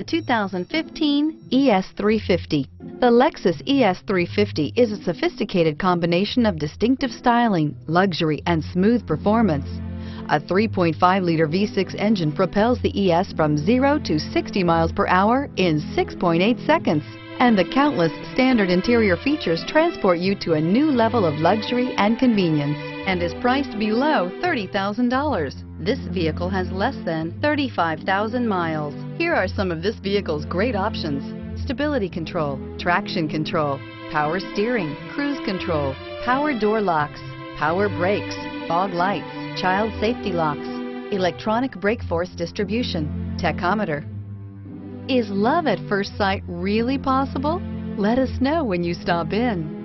The 2015 ES350. The Lexus ES350 is a sophisticated combination of distinctive styling, luxury, and smooth performance. A 3.5-liter V6 engine propels the ES from 0 to 60 miles per hour in 6.8 seconds. And the countless standard interior features transport you to a new level of luxury and convenience and is priced below $30,000. This vehicle has less than 35,000 miles. Here are some of this vehicle's great options. Stability control, traction control, power steering, cruise control, power door locks, power brakes, fog lights, child safety locks, electronic brake force distribution, tachometer. Is love at first sight really possible? Let us know when you stop in.